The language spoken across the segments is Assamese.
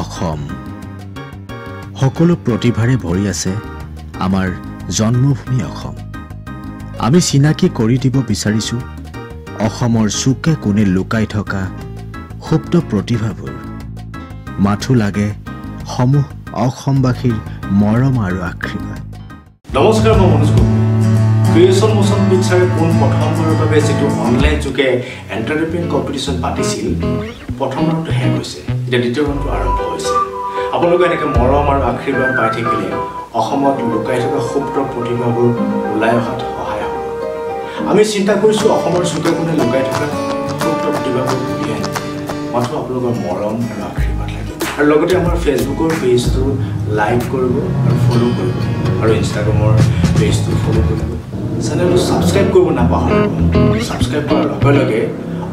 অসম। সকলো প্ৰতিভাৰে ভৰি আছে আমাৰ জন্মভূমি অসম। আমি চিনাকি কৰি দিব বিচাৰিছোঁ অসমৰ চুকে কোণে লুকাই থকা সুপ্ত প্ৰতিভাবোৰ। মাথো লাগে সমূহ অসমবাসীৰ মৰম আৰু আশীৰ্বাদ। নমস্কাৰ মই মনোজ ক্ৰিয়েশ্যন মোচন পিকচাৰে পোন প্ৰথমবাৰৰ বাবে যিটো অনলাইন যোগে এণ্টাৰটেইনমেণ্ট কম্পিটিশ্যন পাতিছিল প্ৰথম ৰাউণ্ডটো শেষ হৈছে। এতিয়া দ্বিতীয় ৰাউণ্ডটো আৰম্ভ হৈছে। আপোনালোকে এনেকৈ মৰম আৰু আশীৰ্বাদ পাই থাকিলে অসমত লুকাই থকা সুপ্ত প্ৰতিভাবোৰ ওলাই অহাত সহায় হ'ব। আমি চিন্তা কৰিছোঁ অসমৰ চুকে কোণে লুকাই থকা সুপ্ত প্ৰতিভাবোৰ উলিয়াই মাথো আপোনালোকৰ মৰম আৰু আশীৰ্বাদ লাগে। আৰু লগতে আমাৰ ফেচবুকৰ পেজটো লাইক কৰিব আৰু ফ'ল' কৰিব। আৰু ইনষ্টাগ্ৰামৰ পেজটো ফ'ল' কৰিব। চেনেলটো ছাবস্ক্ৰাইব কৰিব নাপাহৰিব ছাবস্ক্ৰাইব কৰাৰ লগে লগে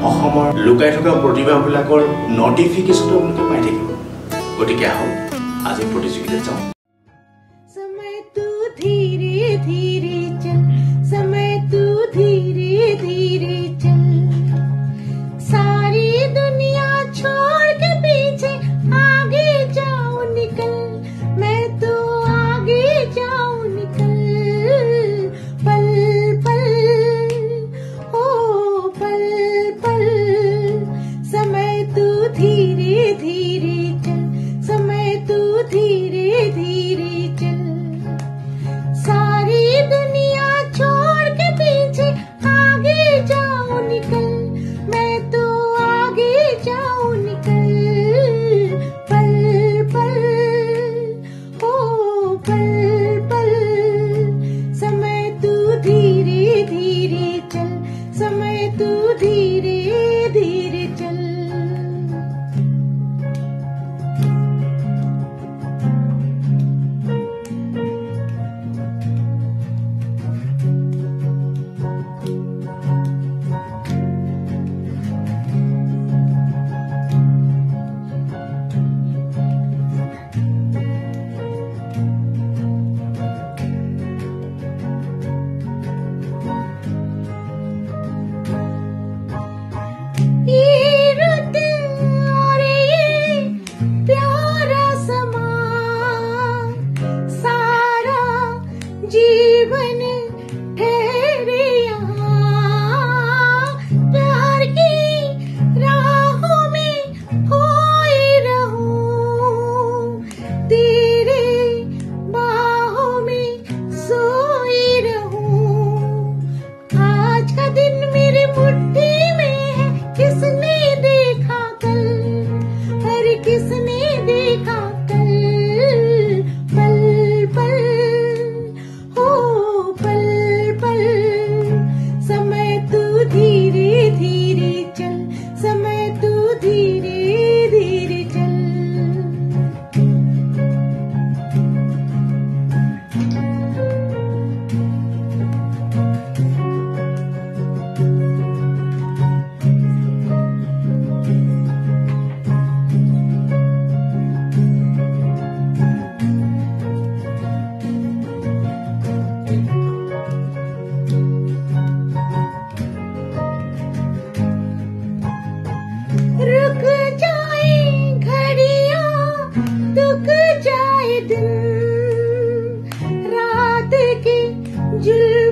অসমৰ লুকাই থকা প্ৰতিভাবিলাকৰ নটিফিকেশ্যনটো আপোনালোকে পাই থাকিব। গতিকে আহক আজি প্ৰতিযোগিতাত যাওঁ। ধীৰে ধীৰে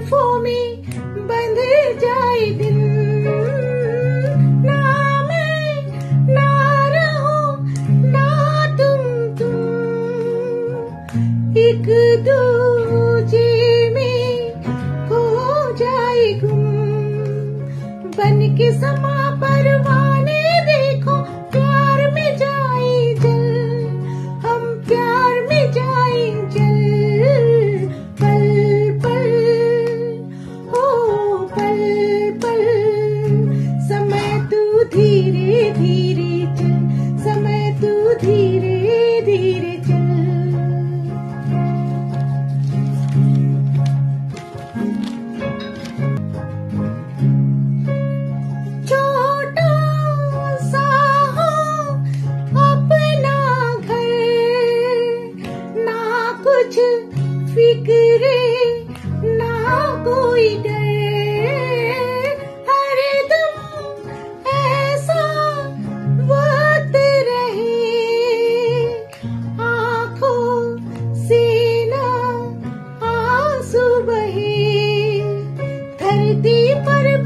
जुल्फों में बंध जाए दिन एक दूजे में खो जाए गुम। बन के समा परवाने peace. धरती पर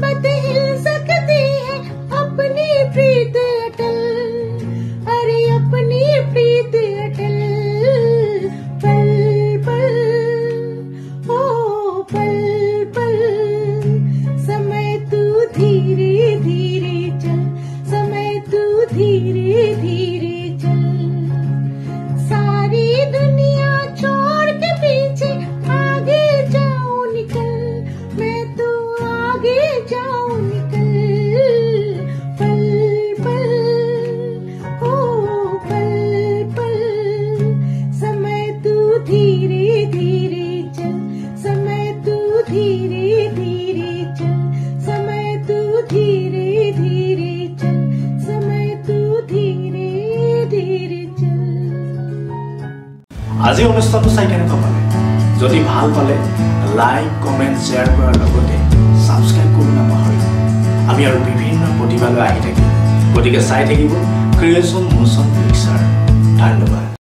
আজি অনুষ্ঠানটো চাই কেনেকুৱা পালে? যদি ভাল পালে লাইক কমেণ্ট শ্বেয়াৰ কৰাৰ লগতে ছাবস্ক্ৰাইব কৰিব নাপাহৰিব। আমি আৰু বিভিন্ন প্ৰতিভালৈ আহি থাকিম। গতিকে চাই থাকিব ক্ৰিয়েশ্যন মোচন পিকচাৰ ধন্যবাদ।